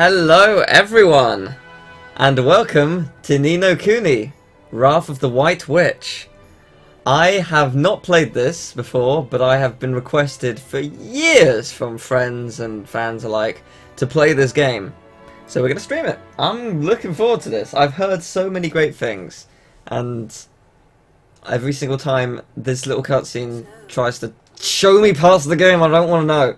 Hello, everyone, and welcome to Ni No Kuni, Wrath of the White Witch. I have not played this before, but I have been requested for years from friends and fans alike to play this game. So we're going to stream it. I'm looking forward to this. I've heard so many great things, and every single time this little cutscene tries to show me parts of the game I don't want to know.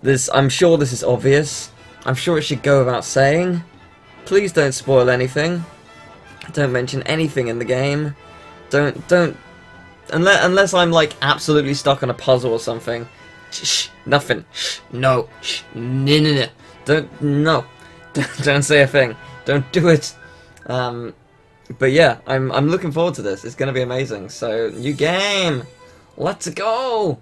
This, I'm sure this is obvious. I'm sure it should go without saying. Please don't spoil anything. Don't mention anything in the game. Don't, don't, unless, unless I'm like absolutely stuck on a puzzle or something. Shh, nothing. Shh, no. Shh, no, no, no. Don't, no. don't say a thing. Don't do it. Um, but yeah, I'm, I'm looking forward to this. It's going to be amazing. So, new game. Let's go.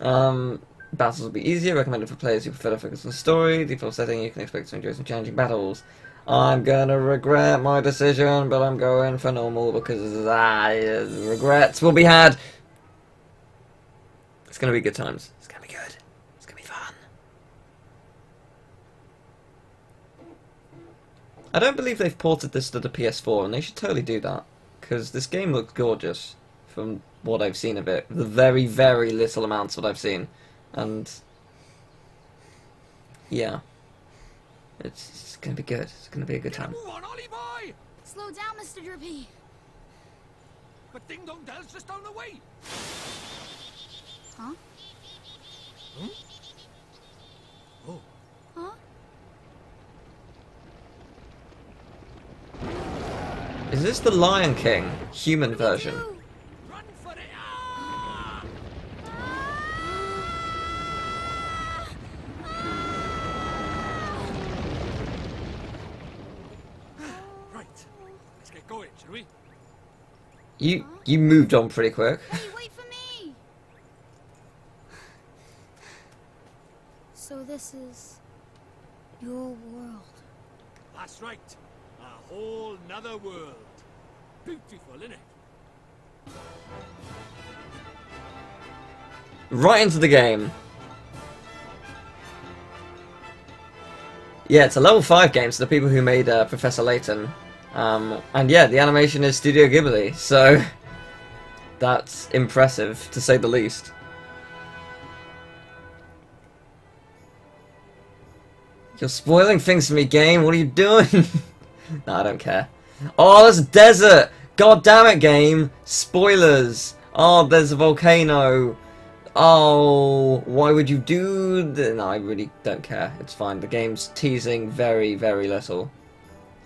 Um, Battles will be easier, recommended for players who prefer to focus on story. Default setting, you can expect to enjoy some challenging battles. I'm gonna regret my decision, but I'm going for normal because ah, regrets will be had. It's gonna be good times. It's gonna be good. It's gonna be fun. I don't believe they've ported this to the PS4, and they should totally do that because this game looks gorgeous from what I've seen of it. The very, very little amounts that I've seen and yeah, it's, it's gonna be good. It's gonna be a good time. Move on, Ollie boy! Slow down, Mr. Drippy. But Ding Dong Dell's just down the way. Huh? Hmm? Oh, Huh? Is this the Lion King human version? You you moved on pretty quick. Hey, wait for me! So this is your world. That's right. A whole nother world. Beautiful, isn't it? Right into the game. Yeah, it's a level 5 game, so the people who made uh, Professor Layton. Um, and yeah, the animation is Studio Ghibli, so that's impressive, to say the least. You're spoiling things for me, game. What are you doing? no, I don't care. Oh, there's a desert! God damn it, game! Spoilers! Oh, there's a volcano. Oh, why would you do that? No, I really don't care. It's fine. The game's teasing very, very little.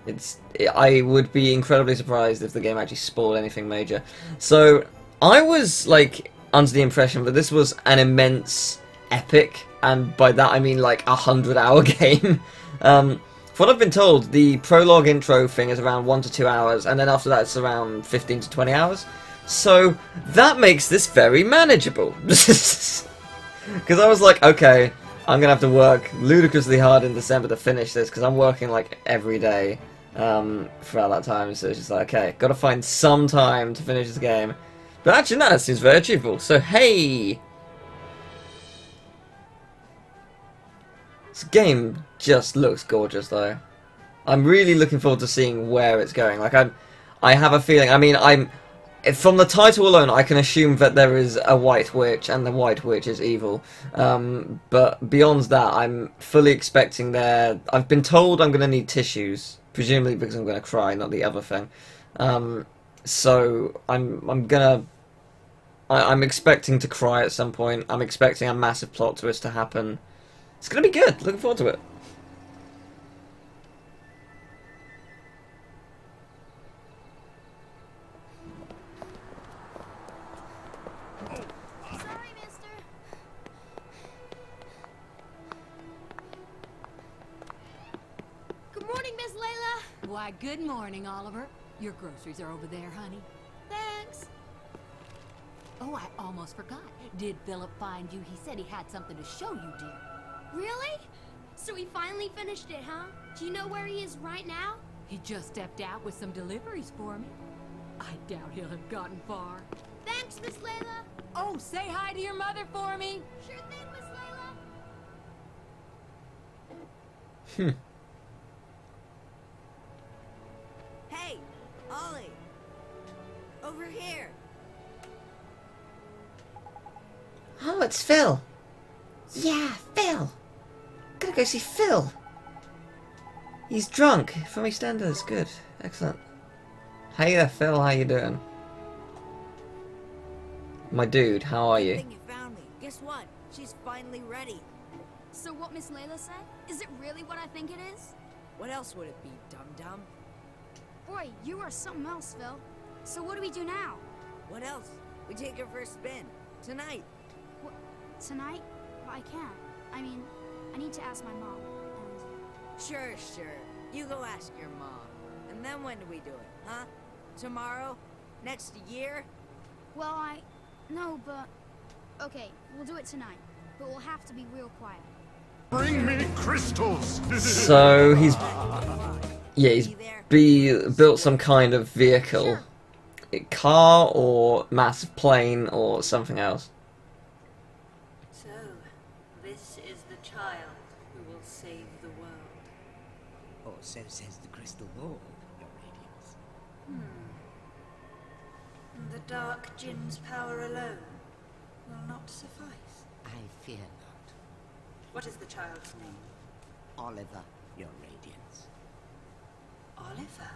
It's. I would be incredibly surprised if the game actually spoiled anything major. So, I was like under the impression that this was an immense epic, and by that I mean like a hundred hour game. um, from what I've been told, the prologue intro thing is around one to two hours, and then after that it's around fifteen to twenty hours. So that makes this very manageable. Because I was like, okay, I'm gonna have to work ludicrously hard in December to finish this because I'm working like every day um, throughout that time. So it's just like, okay, got to find some time to finish this game. But actually, no, that seems very achievable. So hey, this game just looks gorgeous though. I'm really looking forward to seeing where it's going. Like I'm, I have a feeling. I mean, I'm from the title alone, I can assume that there is a White Witch, and the White Witch is evil. Um, but beyond that, I'm fully expecting there. I've been told I'm going to need tissues, presumably because I'm going to cry, not the other thing. Um, so I'm I'm gonna. I, I'm expecting to cry at some point. I'm expecting a massive plot twist to happen. It's to be good. Looking forward to it. Why, good morning, Oliver. Your groceries are over there, honey. Thanks. Oh, I almost forgot. Did Philip find you? He said he had something to show you, dear. Really? So he finally finished it, huh? Do you know where he is right now? He just stepped out with some deliveries for me. I doubt he'll have gotten far. Thanks, Miss Layla. Oh, say hi to your mother for me. Sure thing, Miss Layla. Ollie! Over here! Oh, it's Phil. Yeah, Phil. Gotta go see Phil. He's drunk from EastEnders. Good, excellent. Hey there, Phil. How you doing? My dude, how are you? you found me. Guess what? She's finally ready. So what Miss Layla said? Is it really what I think it is? What else would it be, dum-dum? Boy, you are something else, Phil. So what do we do now? What else? We take her for a spin. Tonight. What? Tonight? Well, I can't. I mean, I need to ask my mom. And Sure, sure. You go ask your mom. And then when do we do it, huh? Tomorrow? Next year? well, I no, but okay, we'll do it tonight. But we'll have to be real quiet. Bring me crystals! So he's yeah he's Be built some kind of vehicle, a car or massive plane or something else. So, this is the child who will save the world. Or so says the crystal ball, Your Radiance. Hmm. The Dark Jinn's power alone will not suffice. I fear not. What is the child's name? Oliver, Your Radiance. Oliver.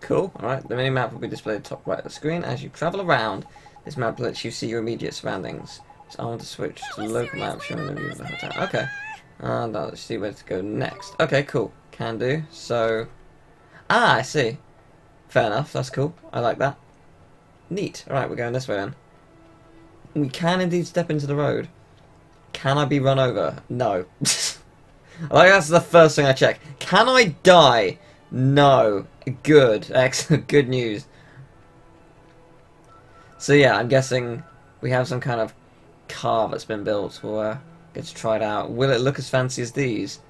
Cool. Alright, the mini-map will be displayed at the top right of the screen as you travel around. This map lets you see your immediate surroundings. So I want to switch to the local map showing the view of the hotel. Okay. And let's see where to go next. Okay, cool. Can do. So... Ah, I see. Fair enough, that's cool. I like that. Neat. Alright, we're going this way then. We can indeed step into the road. Can I be run over? No. like that's the first thing I check. Can I die? No. Good. Excellent. Good news. So yeah, I'm guessing we have some kind of car that's been built. We'll uh, get to try it out. Will it look as fancy as these?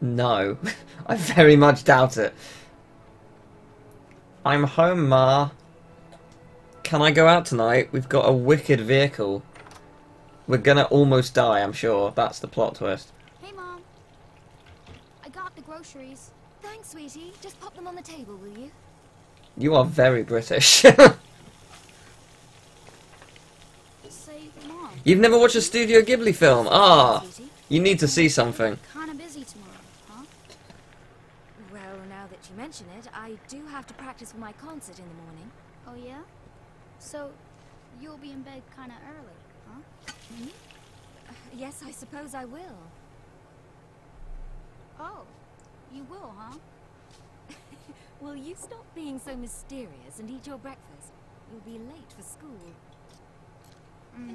No. I very much doubt it. I'm home, Ma. Can I go out tonight? We've got a wicked vehicle. We're gonna almost die, I'm sure. That's the plot twist. Hey, mom. I got the groceries. Thanks, sweetie. Just pop them on the table, will you? You are very British. Say, mom. You've never watched a Studio Ghibli film? Ah, Sweetie? you need to see something. Kind of busy tomorrow, huh? Well, now that you mention it, I do have to practice for my concert in the morning. Oh yeah. So, you'll be in bed kind of early, huh? Yes, I suppose I will. Oh, you will, huh? Will you stop being so mysterious and eat your breakfast? You'll be late for school.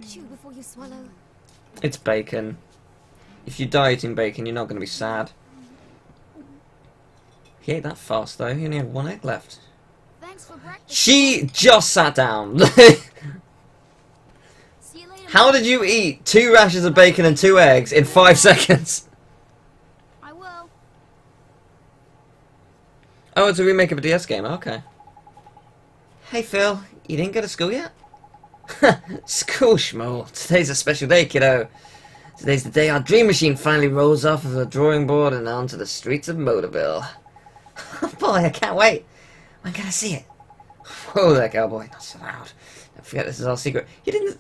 Chew hmm. before you swallow. It's bacon. If you die eating bacon, you're not going to be sad. He ate that fast, though. He only had one egg left. Thanks for breakfast. She just sat down. See you later. How did you eat two rashers of bacon and two eggs in five seconds? I will. Oh, it's a remake of a DS game. Okay. Hey, Phil. You didn't go to school yet? school, schmo. Today's a special day, kiddo. Today's the day our dream machine finally rolls off of the drawing board and onto the streets of Motorville. Boy, I can't wait. When can I see it? Whoa there, cowboy. Not so loud. Don't forget this is our secret. You didn't...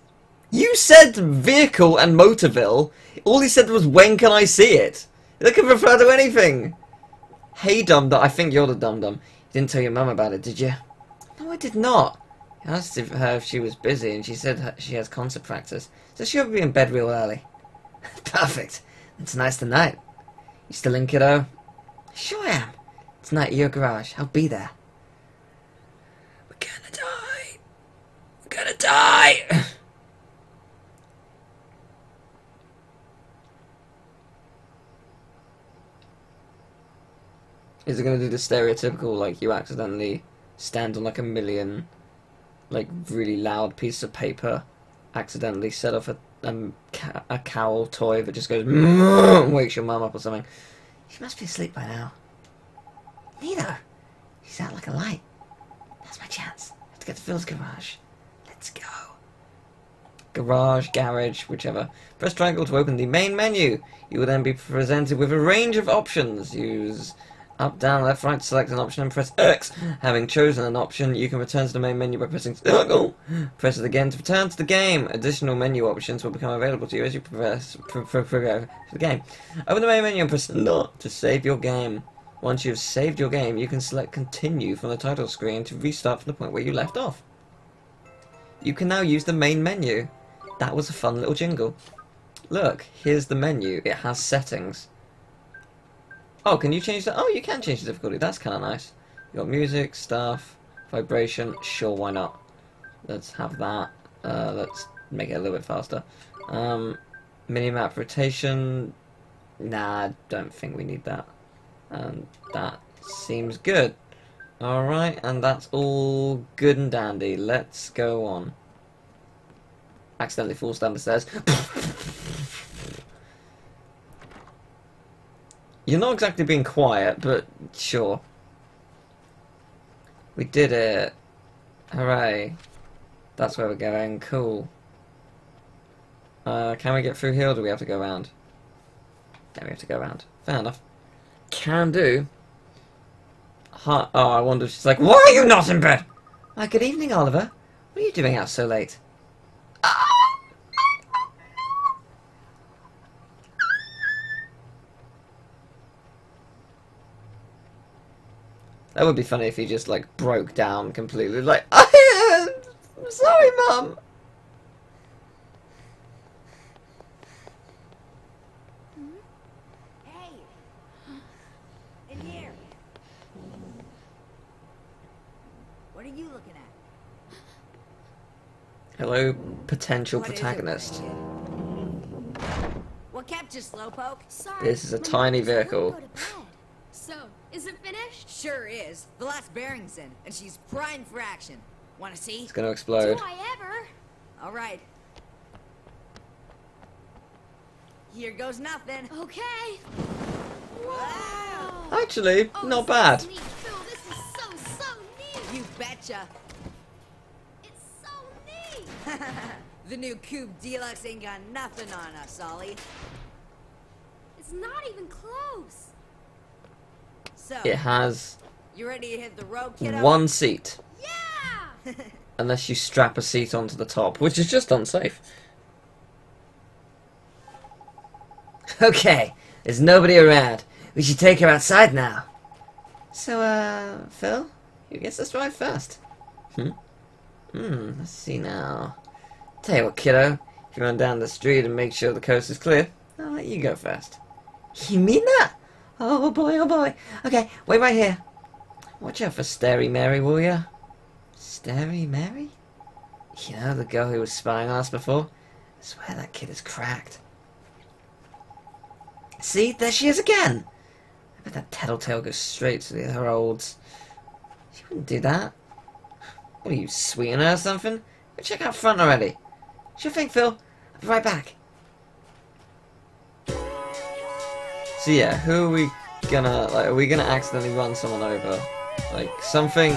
You said vehicle and Motorville. All he said was, when can I see it? That could refer to anything. Hey, Dum. I think you're the Dum Dum. You didn't tell your mum about it, did you? No, I did not. I asked her if she was busy, and she said she has concert practice, so she'll be in bed real early. Perfect. It's nice tonight. You still in, kiddo? Sure I am. Tonight at your garage. I'll be there. We're gonna die. We're gonna die. Is it gonna do the stereotypical like you accidentally stand on like a million like really loud piece of paper, accidentally set off a um, a cowl toy that just goes wakes your mum up or something. She must be asleep by now. Neither. She's out like a light. That's my chance. I have to get to Phil's garage. Let's go. garage, garage, whichever. Press triangle to open the main menu. You will then be presented with a range of options. Use up, down, left, right select an option and press X. Having chosen an option, you can return to the main menu by pressing circle. Oh. Press it again to return to the game. Additional menu options will become available to you as you progress through the game. Open the main menu and press Not to save your game. Once you've saved your game, you can select Continue from the title screen to restart from the point where you left off. You can now use the main menu. That was a fun little jingle. Look, here's the menu. It has settings. Oh, can you change that? Oh, you can change the difficulty. That's kind of nice. You got music, stuff, vibration. Sure, why not? Let's have that. Uh, let's make it a little bit faster. Um, minimap rotation. Nah, don't think we need that. And that seems good. Alright, and that's all good and dandy. Let's go on. Accidentally falls down the stairs. You're not exactly being quiet, but sure. We did it. Hooray. That's where we're going. Cool. Uh, can we get through here or do we have to go around? Yeah, we have to go around. Fair enough. Can do. Huh. Oh, I wonder if she's like, Why are you not in bed? Why, good evening, Oliver. What are you doing out so late? That would be funny if he just like broke down completely, like, I'm sorry, mum. Hey! In here! What are you looking at? Hello, potential What protagonist. What kept you, Slowpoke? Sorry. This is a tiny vehicle. go to bed. So, is it finished? Sure is. The last bearing's in, and she's primed for action. Wanna see? It's gonna explode. Do I ever? All right. Here goes nothing. Okay. Wow. Actually, Oh, not bad. is neat, Phil. This is so, so neat. You betcha. It's so neat. the new Coupe Deluxe ain't got nothing on us, Ollie. It's not even close. So, It has you ready to hit the road, kiddo? one seat, Yeah. unless you strap a seat onto the top, which is just unsafe. Okay, there's nobody around. We should take her outside now. So, uh, Phil, who gets us drive first? Hmm? Hmm, let's see now. Tell you what, kiddo, if you run down the street and make sure the coast is clear, I'll let you go first. You mean that? Oh boy, oh boy. Okay, wait right here. Watch out for Starry Mary, will ya? Starry Mary? You know, the girl who was spying on us before? I swear that kid is cracked. See, there she is again! I bet that tattletale goes straight to the her olds. She wouldn't do that. What are you, sweeting her or something? Go check out front already. Sure thing, Phil. I'll be right back. So yeah, who are we gonna like? Are we gonna accidentally run someone over? Like something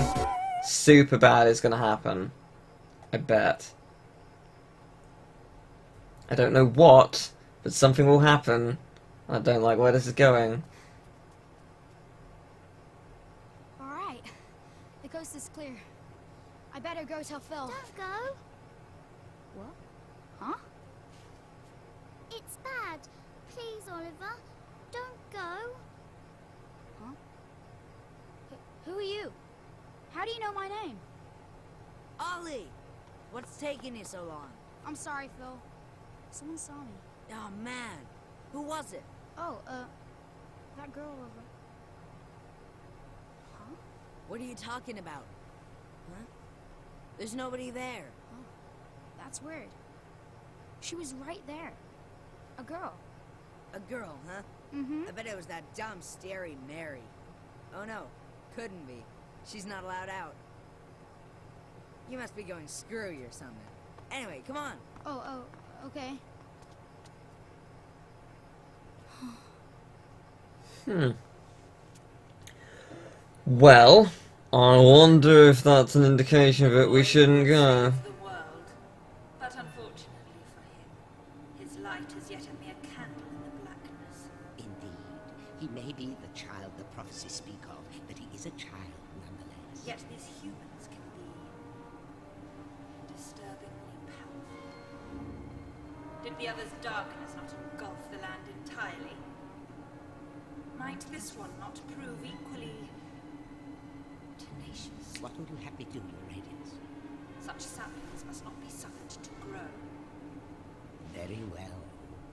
super bad is gonna happen. I bet. I don't know what, but something will happen. I don't like where this is going. All right. The coast is clear. I better go tell Phil. Don't go. What? Huh? It's bad. Please, Oliver. Don't go. Who are you? How do you know my name? Ollie! What's taking you so long? I'm sorry, Phil. Someone saw me. Oh, man. Who was it? Oh, uh, that girl over. Huh? What are you talking about? Huh? There's nobody there. That's weird. She was right there. A girl. A girl, huh? Mm-hmm. I bet it was that dumb, starey Mary. Oh no, couldn't be. She's not allowed out. You must be going screwy or something. Anyway, come on. Oh, oh, okay. Hmm. Well, I wonder if that's an indication that we shouldn't go.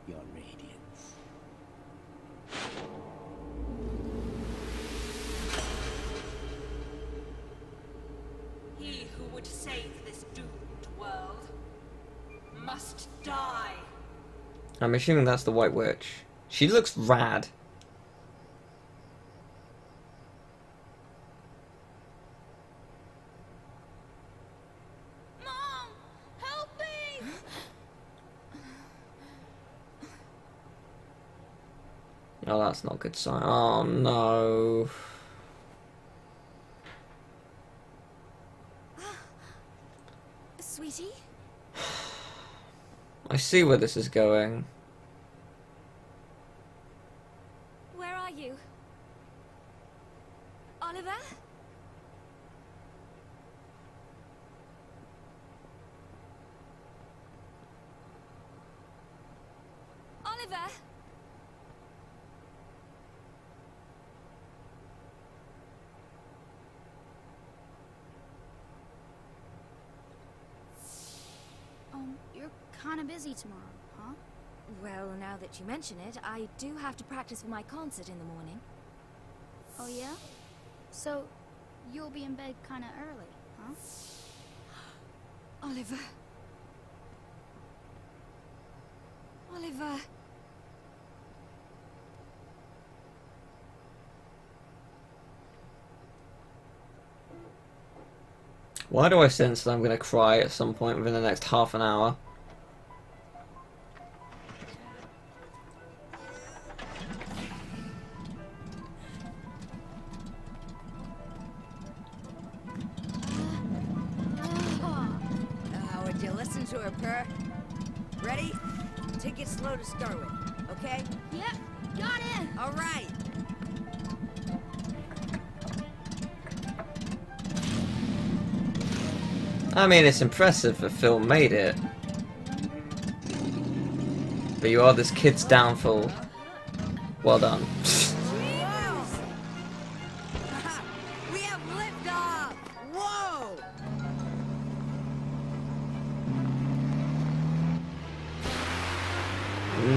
Your Radiance. He who would save this doomed world must die. I'm assuming that's the White Witch. She looks rad. Mom, help me! Oh, that's not good sign. Oh no. Sweetie? I see where this is going. Where are you? Oliver? Oliver? Um, you're kind of busy tomorrow, huh? Well, now that you mention it, I do have to practice for my concert in the morning. Oh, yeah? So, you'll be in bed kind of early, huh? Oliver. Oliver. Why do I sense that I'm going to cry at some point within the next half an hour? It's impressive the film made it. But you are this kid's downfall. Well done.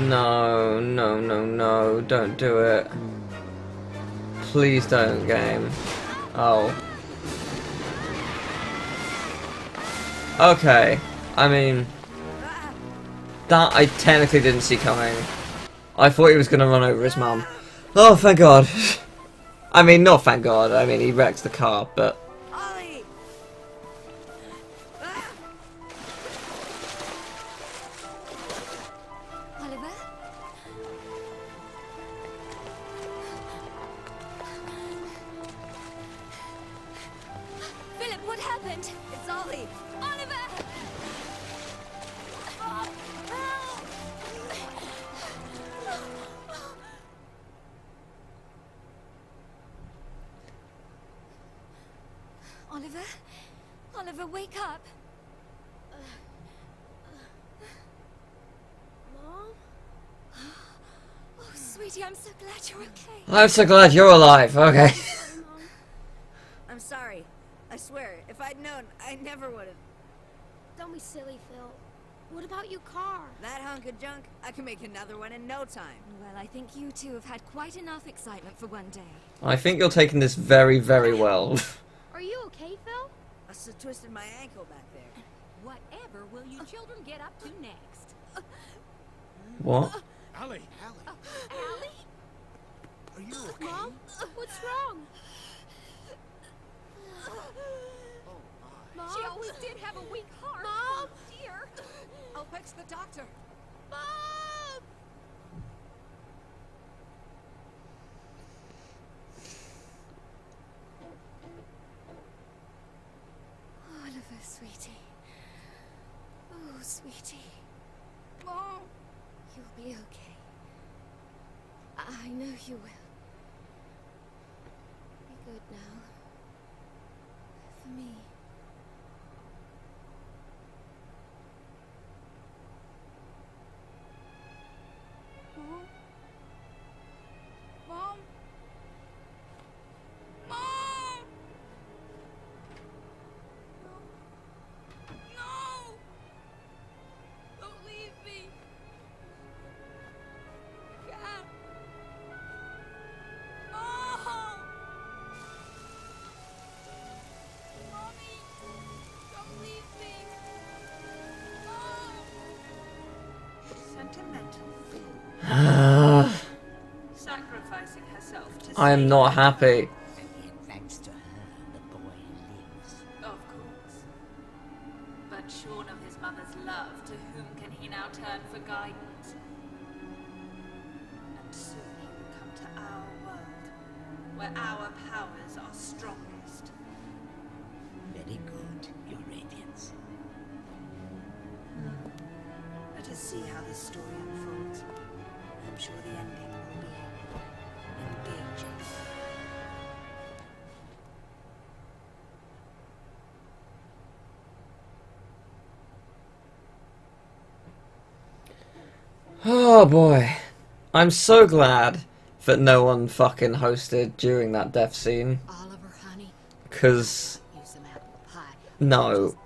No, no, no, no, don't do it. Please don't, game. Oh. Okay, I mean, that I technically didn't see coming. I thought he was gonna run over his mum. Oh, thank God. I mean, not thank God, I mean, he wrecked the car, but I'm so glad you're alive, okay. I'm sorry. I swear, if I'd known, I never would have. Don't be silly, Phil. What about your car? That hunk of junk, I can make another one in no time. Well, I think you two have had quite enough excitement for one day. I think you're taking this very, very well. Are you okay, Phil? I s- twisted my ankle back there. Whatever will you children get up to next? what? Allie, Allie? Uh, uh, are you okay? Mom? What's wrong? Oh, Mom, She always did have a weak heart. Mom? Oh, dear. I'll fetch the doctor. Mom! Oliver, sweetie. Oh, sweetie. Mom! You'll be okay. I know you will good now. For me. I am not happy. Oh boy. I'm so glad that no one fucking hosted during that death scene. Oliver, honey, Because, you some apple pie. no.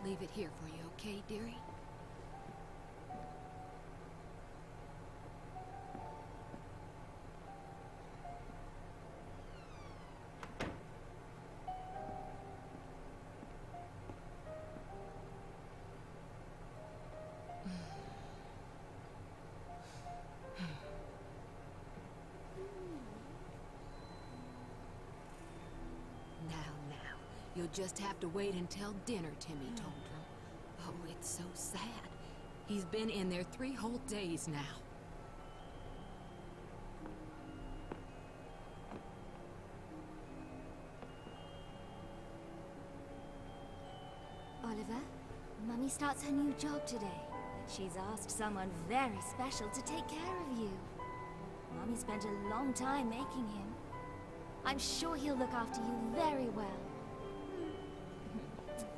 Just have to wait until dinner, Timmy told her. Oh, it's so sad. He's been in there three whole days now. Oliver, Mummy starts her new job today. She's asked someone very special to take care of you. Mummy spent a long time making him. I'm sure he'll look after you very well.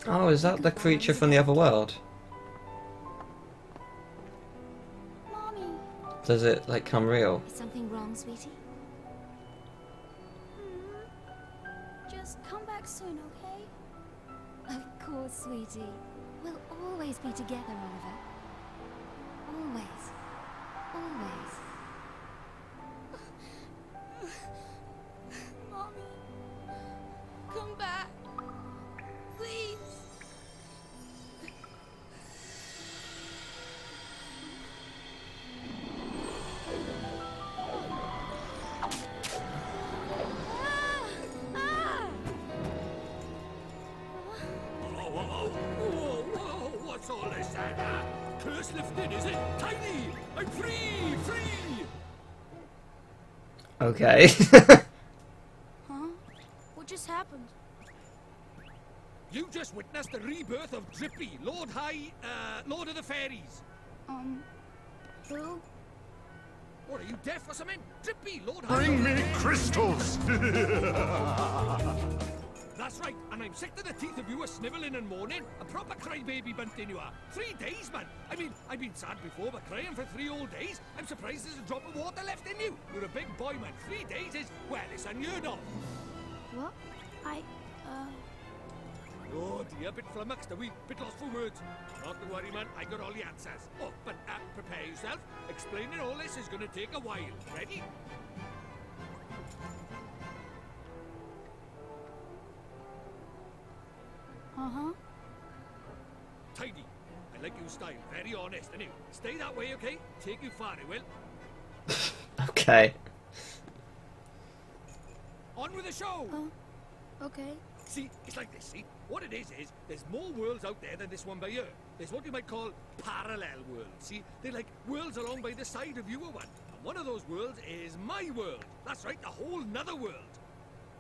Oh, is that the creature from the other world? Mommy. Does it, like, come real? Is something wrong, sweetie? Hmm. Just come back soon, okay? Of course, sweetie. We'll always be together, Oliver. Okay. Huh? What just happened? You just witnessed the rebirth of Drippy, Lord High, uh, Lord of the Fairies. Um, who? What, are you deaf or something? Drippy, Lord High. Bring me crystals! That's right, and I'm sick to the teeth of you a snivelling and moaning. A proper crybaby bunting you are. Three days, man. I mean, I've been sad before, but crying for three whole days? I'm surprised there's a drop of water left in you. You're a big boy, man. Three days is, well, it's unheard of. What? I, uh, Oh dear, bit flummoxed, a wee bit lost for words. Not to worry, man, I got all the answers. Oh, but uh, prepare yourself. Explaining all this is gonna take a while. Ready? Very. Anyway, stay that way, okay? Take you far, it will. okay. On with the show! Oh, okay. See, it's like this, see? What it is is, there's more worlds out there than this one by here. There's what you might call parallel worlds, see? They're like worlds along by the side of your one. And one of those worlds is my world. That's right, a whole nother world.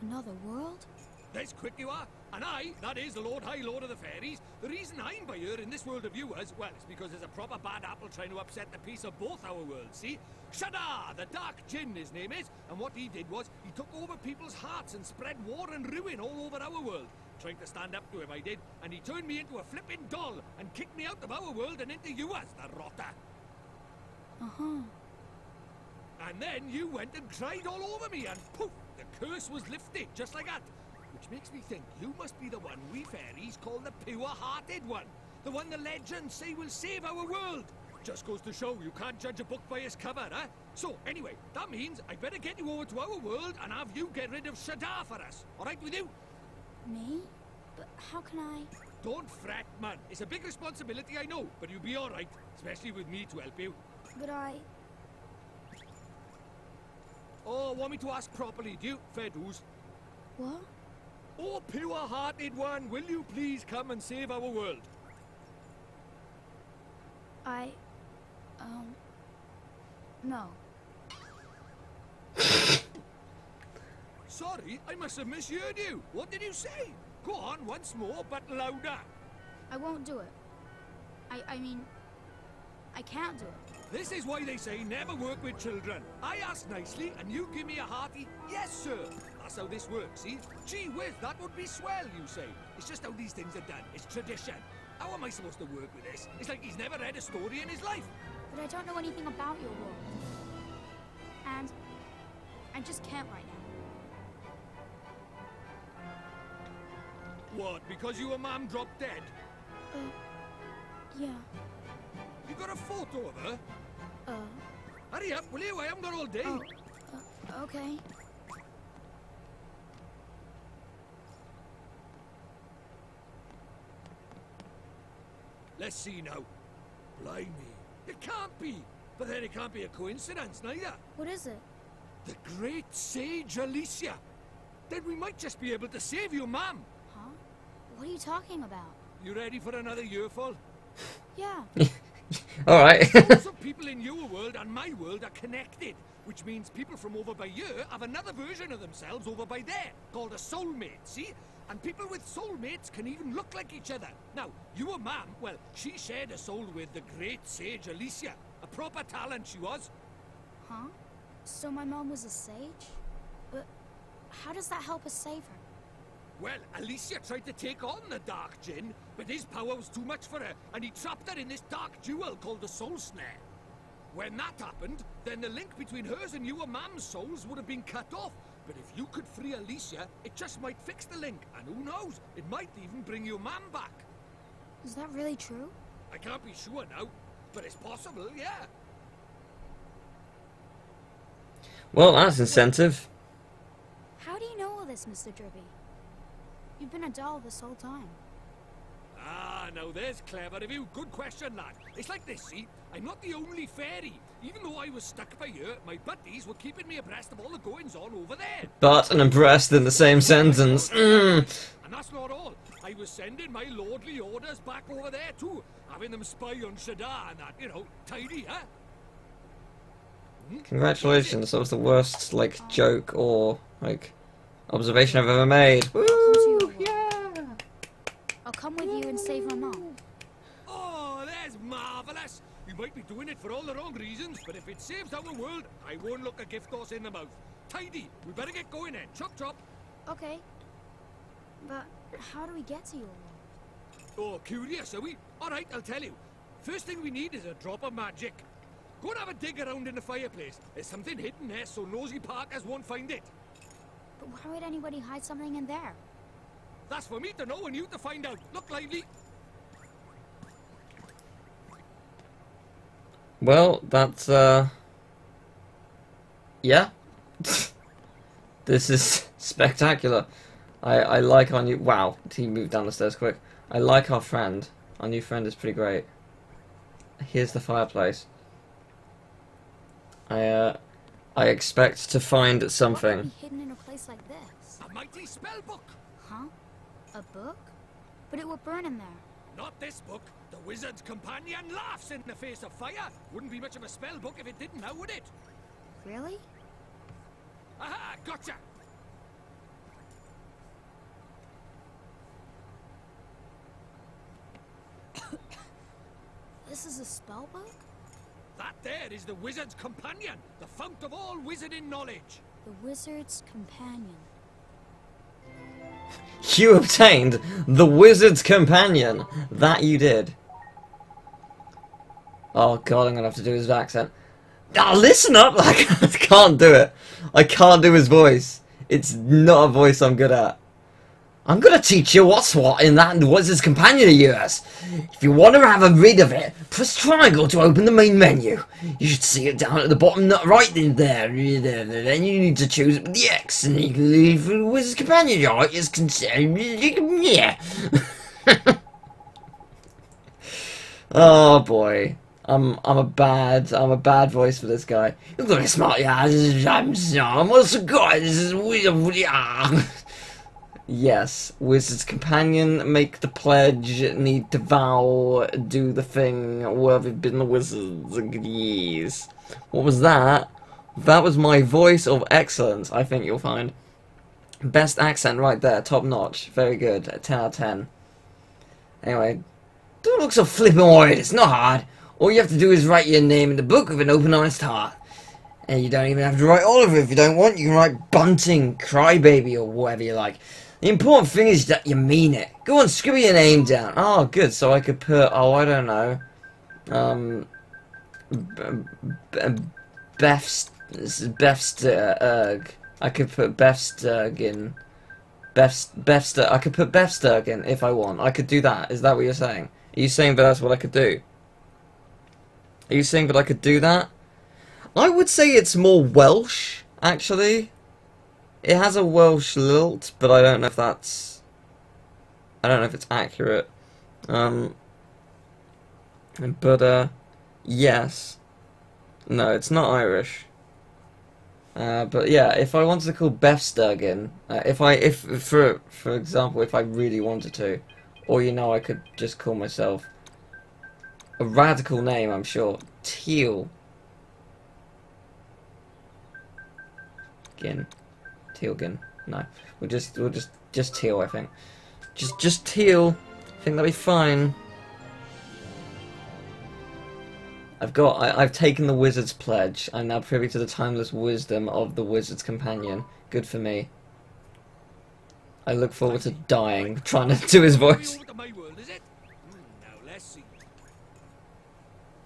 Another world? That's quick you are. And I, that is the Lord High Lord of the Fairies, the reason I'm by here in this world of yours, well, it's because there's a proper bad apple trying to upset the peace of both our worlds, see? Shadar, the Dark Jinn, his name is, and what he did was, he took over people's hearts and spread war and ruin all over our world. Trying to stand up to him, I did, and he turned me into a flipping doll and kicked me out of our world and into yours, the rotter. Uh-huh. And then you went and cried all over me, and poof, the curse was lifted, just like that. Which makes me think you must be the one we fairies call the pure-hearted one. The one the legends say will save our world. Just goes to show you can't judge a book by its cover, huh? So, anyway, that means I better get you over to our world and have you get rid of Shadar for us. All right with you? Me? But how can I... Don't fret, man. It's a big responsibility, I know, but you'll be all right, especially with me to help you. But I... Oh, want me to ask properly, do you? Fair dues. What? Oh, pure-hearted one, will you please come and save our world? I. Um. No. Sorry, I must have misheard you. What did you say? Go on once more, but louder. I won't do it. I. I mean. I can't do it. This is why they say never work with children. I ask nicely, and you give me a hearty, yes, sir. That's how this works, see? Gee whiz, that would be swell, you say. It's just how these things are done. It's tradition. How am I supposed to work with this? It's like he's never read a story in his life. But I don't know anything about your world. And. I just can't right now. What, because you your mum dropped dead? Uh. Yeah. You got a photo of her? Uh. Hurry up, will you? I haven't got all day. Oh. Uh, okay. Let's see now. Blimey. It can't be. But then it can't be a coincidence, neither. What is it? The great sage Alicia. Then we might just be able to save you, mum. Huh? What are you talking about? You ready for another yearful? Yeah. Alright. Some people in your world and my world are connected, which means people from over by you have another version of themselves over by there, called a soulmate, see? And people with soulmates can even look like each other. Now, you your mum, well, she shared a soul with the great sage Alicia. A proper talent she was. Huh? So my mom was a sage? But how does that help us save her? Well, Alicia tried to take on the Dark Jinn, but his power was too much for her, and he trapped her in this dark jewel called the Soul Snare. When that happened, then the link between hers and your mam's souls would have been cut off. But if you could free Alicia, it just might fix the link, and who knows, it might even bring your mam back. Is that really true? I can't be sure now, but it's possible, yeah. well, that's incentive. How do you know all this, Mr. Drippy? You've been a doll this whole time. Ah, now there's clever of you. Good question, lad. It's like this, see? I'm not the only fairy. Even though I was stuck by here, my buddies were keeping me abreast of all the goings-on over there. But and abreast in the same sentence. Mm. And that's not all. I was sending my lordly orders back over there too, having them spy on Shadar and that, you know, tidy, huh? Hmm? Congratulations, that was the worst, like, joke or, like, observation I've ever made. I'll come to your Woo! Yeah! I'll come with you and save my mom. Oh, that's marvellous. You might be doing it for all the wrong reasons, but if it saves our world, I won't look a gift horse in the mouth. Tidy. We better get going then. Chop chop. Okay. But how do we get to your world? Oh, curious, are we? All right, I'll tell you. First thing we need is a drop of magic. Go and have a dig around in the fireplace. There's something hidden there, so nosy Parkers won't find it. But why would anybody hide something in there? That's for me to know and you to find out. Look lively. Well, that's, uh... Yeah. this is spectacular. I, I like our new... Wow, he moved down the stairs quick. I like our friend. Our new friend is pretty great. Here's the fireplace. I, uh... I expect to find What would something. be hidden in a place like this? A mighty spell book. A book? But it will burn in there. Not this book. The wizard's companion laughs in the face of fire. Wouldn't be much of a spell book if it didn't, now would it? Really? Aha, gotcha. This is a spell book? That there is the wizard's companion, the fount of all wizarding knowledge. The wizard's companion. You obtained the wizard's companion. That you did. Oh god, I'm gonna have to do his accent. Ah, listen up! Like, I can't do it. I can't do his voice. It's not a voice I'm good at. I'm gonna teach you what's what in that wizard's companion of yours. If you want to have a read of it, press triangle to open the main menu. You should see it down at the bottom not right in there. Then you need to choose it with the X, and you can leave the wizard's companion your is concerned. Yeah. oh boy. I'm I'm a bad I'm a bad voice for this guy. You're gonna smart yeah. I'm I'm what's the guy? This is weird. yeah. Yes, wizard's companion, make the pledge, need to vow, do the thing, worthy been the wizards. Yes. What was that? That was my voice of excellence, I think you'll find. Best accent right there, top notch. Very good, 10 out of 10. Anyway, don't look so flippin' worried, it's not hard. All you have to do is write your name in the book with an open, honest heart. And you don't even have to write all of it if you don't want. You can write Bunting, Crybaby, or whatever you like. The important thing is that you mean it. Go on, scribble your name down. Oh, good. So I could put, oh, I don't know. Um, Beth, Befsturg. I could put Befsturg in. Beth, Befsturg. I could put Befsturg in if I want. I could do that. Is that what you're saying? Are you saying that that's what I could do? Are you saying that I could do that? I would say it's more Welsh, actually. It has a Welsh lilt, but I don't know if that's... I don't know if it's accurate. Um, but, uh, yes. No, it's not Irish. Uh, but yeah, if I wanted to call Beth Sturgin, uh, if I, if, for, for example, if I really wanted to, or you know, I could just call myself a radical name, I'm sure. Teal. Gin. Teal'gin. No, we'll just we'll just just teal. I think. Just just teal. I think that'll be fine. I've got. I, have taken the wizard's pledge. I'm now privy to the timeless wisdom of the wizard's companion. Good for me. I look forward to dying trying to do his voice.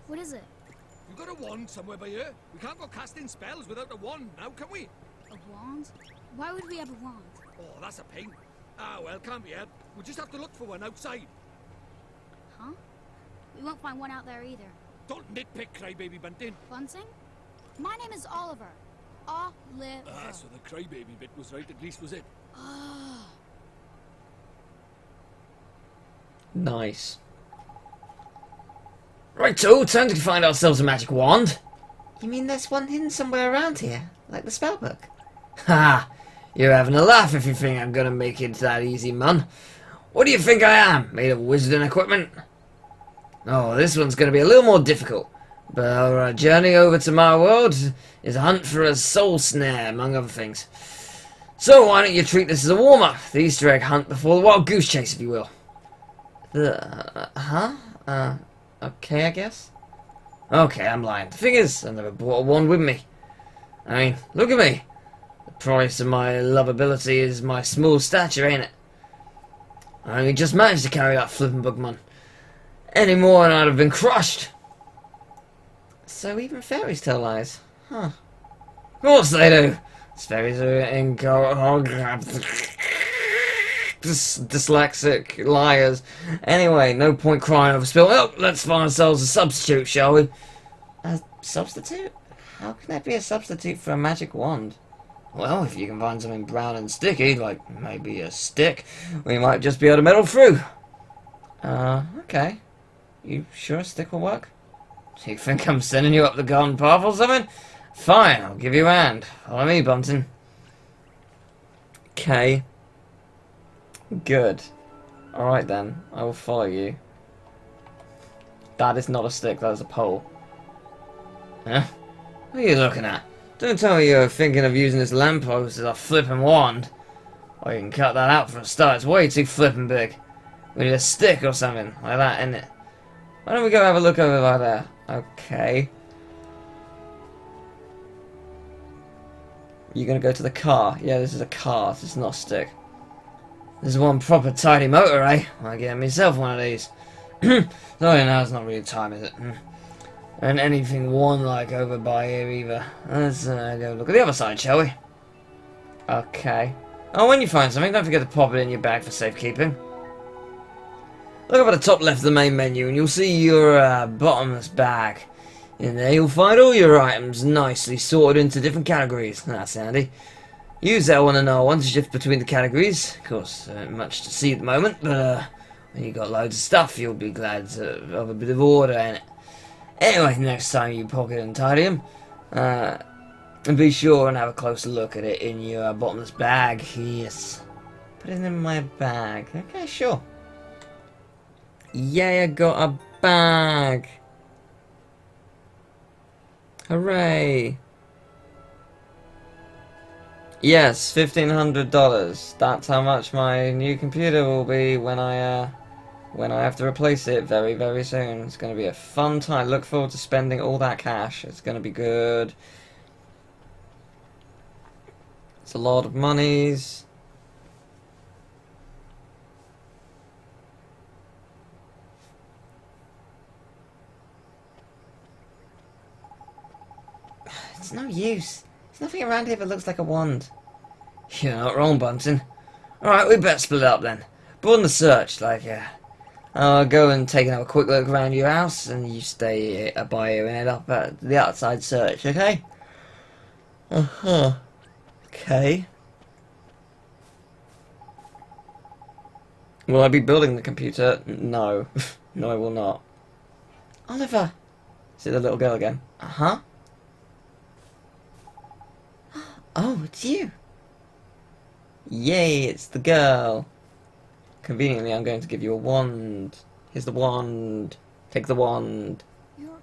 What is it? Hmm, you got a wand somewhere by here? We can't go casting spells without a wand now, can we? A wand? Why would we ever want? Oh, that's a pain. Ah, well, can't be helped. We'll just have to look for one outside. Huh? We won't find one out there either. Don't nitpick, crybaby Bunting. Bunting? My name is Oliver. Oliver. Ah, so the crybaby bit was right, at least was it? Ah. nice. Right, so time to find ourselves a magic wand. You mean there's one hidden somewhere around here, like the spellbook? Ha! You're having a laugh if you think I'm gonna make it that easy, man. What do you think I am? Made of wisdom equipment? Oh, this one's gonna be a little more difficult. But our journey over to my world is a hunt for a soul snare, among other things. So why don't you treat this as a warm-up? The Easter egg hunt before the wild goose chase, if you will. The, uh, huh? Uh, okay, I guess? Okay, I'm lying. The thing is, I never brought wand with me. I mean, look at me price of my lovability is my small stature, ain't it? I only just managed to carry that flippin' bugman. Any more and I'd have been crushed. So even fairies tell lies. Huh. Of course they do. Fairies are Dys dyslexic liars. Anyway, no point crying over spill. Oh, let's find ourselves a substitute, shall we? A substitute? How can that be a substitute for a magic wand? Well, if you can find something brown and sticky, like maybe a stick, we might just be able to meddle through. Uh, okay. You sure a stick will work? Do you think I'm sending you up the garden path or something? Fine, I'll give you a hand. Follow me, Bunting. Okay. Good. Alright then, I will follow you. That is not a stick, that is a pole. Huh? What are you looking at? Don't tell me you're thinking of using this lamppost as a flippin' wand. Or you can cut that out for a start. It's way too flippin' big. We need a stick or something like that, innit? Why don't we go have a look over by there? Okay. You're gonna go to the car. Yeah, this is a car. This is not a stick. This is one proper tidy motor, eh? I'll get myself one of these. Sorry, now it's not really time, is it? And anything one-like over by here either. Let's uh, go look at the other side, shall we? Okay. Oh, when you find something, don't forget to pop it in your bag for safekeeping. Look up at the top left of the main menu and you'll see your uh, bottomless bag. In there you'll find all your items nicely sorted into different categories. That's handy. Use L1 and R1 to shift between the categories. Of course, uh, much to see at the moment, but uh, when you've got loads of stuff, you'll be glad to have a bit of order in it. Anyway, next time you pocket and tidy them, uh, be sure and have a closer look at it in your bottomless bag. Yes. Put it in my bag. Okay, sure. Yay, I got a bag. Hooray. Yes, $1,500. That's how much my new computer will be when I, uh, when I have to replace it very, very soon. It's going to be a fun time. Look forward to spending all that cash. It's going to be good. It's a lot of monies. It's no use. There's nothing around here that looks like a wand. You're not wrong, Bunsen. Alright, we'd better split up then. Broaden the search, like, yeah. I'll go and take another quick look around your house, and you stay uh, by here and head up at the outside search, okay? Uh-huh. Okay. Will I be building the computer? No. no, I will not. Oliver! It the little girl again? Uh-huh. Oh, it's you. Yay, it's the girl. Conveniently, I'm going to give you a wand. Here's the wand. Take the wand. You're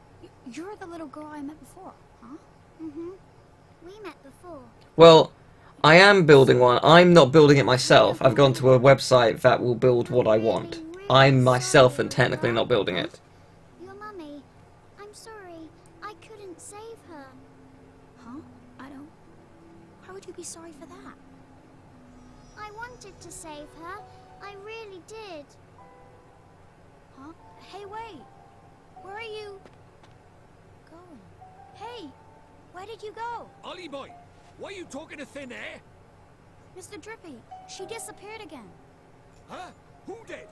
you're the little girl I met before, huh? Mm-hmm. We met before. Well, I am building one. I'm not building it myself. I've gone to a website that will build what I want. I'm myself and technically not building it. Your mummy. I'm sorry. I couldn't save her. Huh? I don't. Why would you be sorry for that? I wanted to save her. I really did. Huh? Hey, wait. Where are you going? Hey, where did you go? Ollie boy, why are you talking to thin air? Mr. Drippy, she disappeared again. Huh? Who did?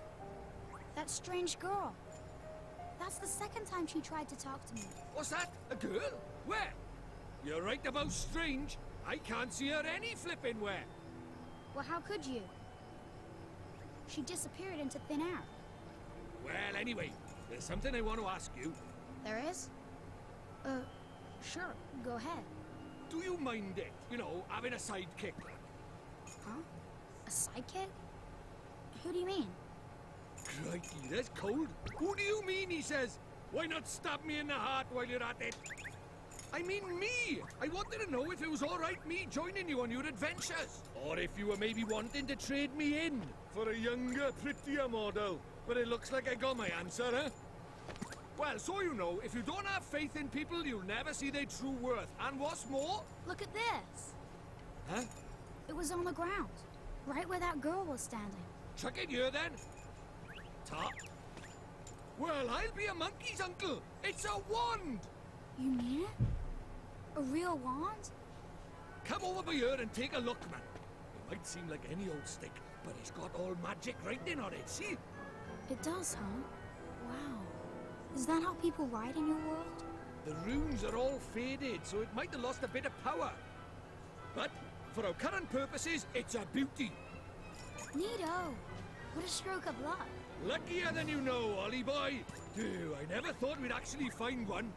That strange girl. That's the second time she tried to talk to me. What's that? A girl? Where? You're right about strange. I can't see her any flipping where. Well, how could you? She disappeared into thin air. Well, anyway, there's something I want to ask you. There is? Uh, sure, go ahead. Do you mind it? You know, having a sidekick? Huh? A sidekick? Who do you mean? Crikey, that's cold. Who do you mean, he says? Why not stab me in the heart while you're at it? I mean me! I wanted to know if it was alright me joining you on your adventures. Or if you were maybe wanting to trade me in for a younger, prettier model. But it looks like I got my answer, huh? Well, so you know, if you don't have faith in people, you'll never see their true worth. And what's more... Look at this. Huh? It was on the ground, right where that girl was standing. Chuck it here, then. Top. Well, I'll be a monkey's uncle. It's a wand! You mean it? A real wand? Come over by here and take a look, man. It might seem like any old stick, but it's got all magic writing on it, see? It does, huh? Wow. Is that how people write in your world? The runes are all faded, so it might have lost a bit of power. But, for our current purposes, it's a beauty. Neato. What a stroke of luck. Luckier than you know, Ollie boy. Phew, I never thought we'd actually find one.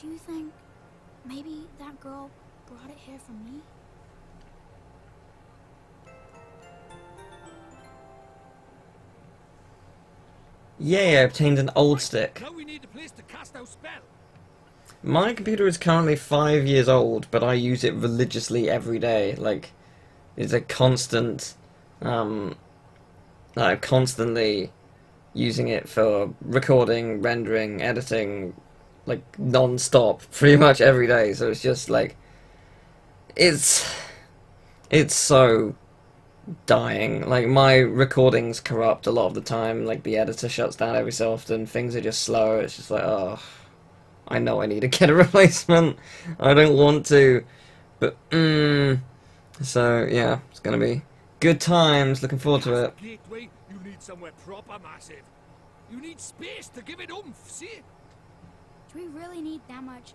Do you think maybe that girl brought it here for me? Yay, I obtained an old stick. Now we need a place to cast our spell. My computer is currently five years old, but I use it religiously every day. Like, it's a constant, um, I'm constantly using it for recording, rendering, editing, like non-stop, pretty much every day. So it's just like, it's, it's so dying. Like my recordings corrupt a lot of the time. Like the editor shuts down every so often. Things are just slow. It's just like, oh, I know I need to get a replacement. I don't want to, but mm. So yeah, it's gonna be good times. Looking forward to it. Gateway, you need somewhere proper massive. You need space to give it oomph, see? Do we really need that much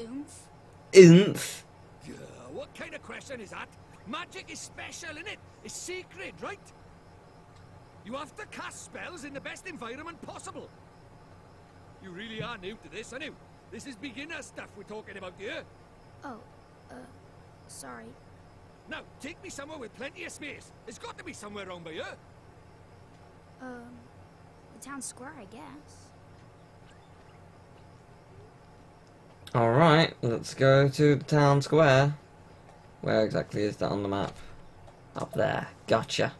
oomph? Oomph. Yeah, what kind of question is that? Magic is special, innit? It's sacred, right? You have to cast spells in the best environment possible. You really are new to this, aren't you? This is beginner stuff we're talking about here. Oh, uh, sorry. Now, take me somewhere with plenty of space. There's got to be somewhere around by here. Um, the town square, I guess. Alright, let's go to the town square. Where exactly is that on the map? Up there. Gotcha.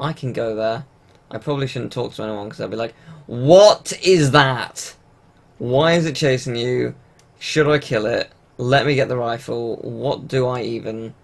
I can go there. I probably shouldn't talk to anyone because I'd be like, What is that? Why is it chasing you? Should I kill it? Let me get the rifle. What do I even